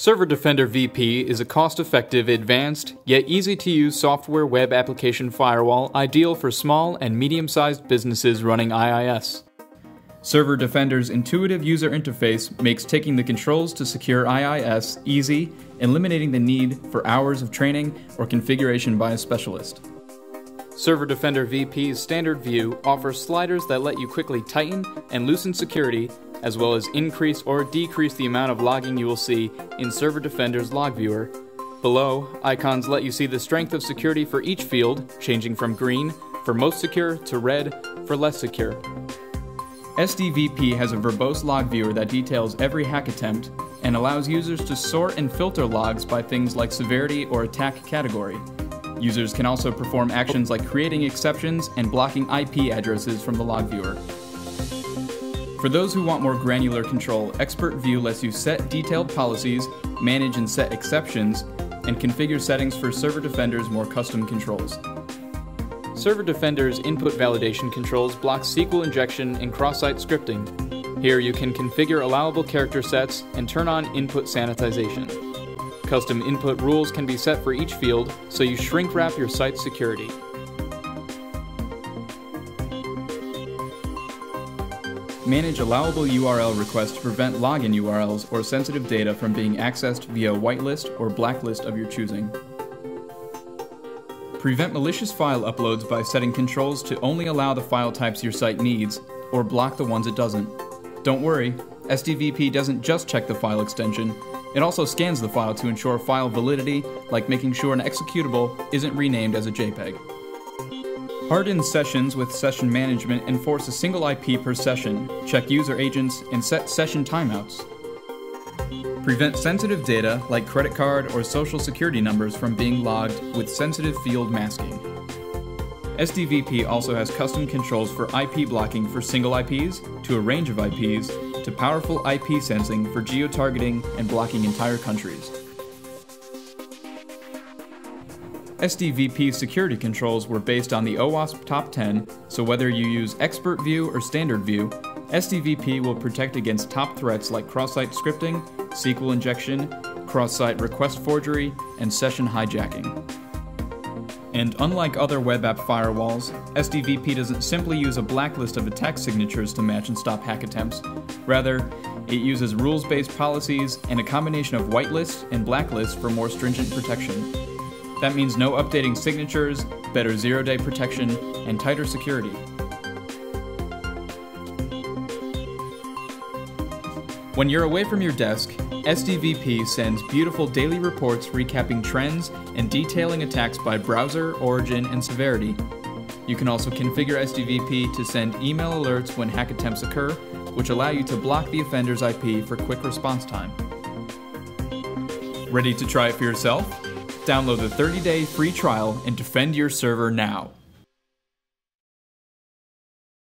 Server Defender VP is a cost-effective, advanced, yet easy-to-use software web application firewall ideal for small and medium-sized businesses running IIS. Server Defender's intuitive user interface makes taking the controls to secure IIS easy, eliminating the need for hours of training or configuration by a specialist. Server Defender VP's standard view offers sliders that let you quickly tighten and loosen security as well as increase or decrease the amount of logging you will see in Server Defender's log viewer. Below, icons let you see the strength of security for each field, changing from green for most secure to red for less secure. SDVP has a verbose log viewer that details every hack attempt and allows users to sort and filter logs by things like severity or attack category. Users can also perform actions like creating exceptions and blocking IP addresses from the log viewer. For those who want more granular control, Expert View lets you set detailed policies, manage and set exceptions, and configure settings for Server Defender's more custom controls. Server Defender's input validation controls block SQL injection and cross-site scripting. Here you can configure allowable character sets and turn on input sanitization. Custom input rules can be set for each field, so you shrink wrap your site's security. Manage allowable URL requests to prevent login URLs or sensitive data from being accessed via whitelist or blacklist of your choosing. Prevent malicious file uploads by setting controls to only allow the file types your site needs, or block the ones it doesn't. Don't worry, SDVP doesn't just check the file extension, it also scans the file to ensure file validity, like making sure an executable isn't renamed as a JPEG. Harden sessions with session management enforce a single IP per session, check user agents, and set session timeouts. Prevent sensitive data like credit card or social security numbers from being logged with sensitive field masking. SDVP also has custom controls for IP blocking for single IPs, to a range of IPs, to powerful IP sensing for geo-targeting and blocking entire countries. SDVP security controls were based on the OWASP Top 10, so whether you use Expert View or Standard View, SDVP will protect against top threats like cross-site scripting, SQL injection, cross-site request forgery, and session hijacking. And unlike other web app firewalls, SDVP doesn't simply use a blacklist of attack signatures to match and stop hack attempts. Rather, it uses rules-based policies and a combination of whitelist and blacklist for more stringent protection. That means no updating signatures, better zero day protection, and tighter security. When you're away from your desk, SDVP sends beautiful daily reports recapping trends and detailing attacks by browser, origin, and severity. You can also configure SDVP to send email alerts when hack attempts occur, which allow you to block the offender's IP for quick response time. Ready to try it for yourself? Download the 30 day free trial and defend your server now.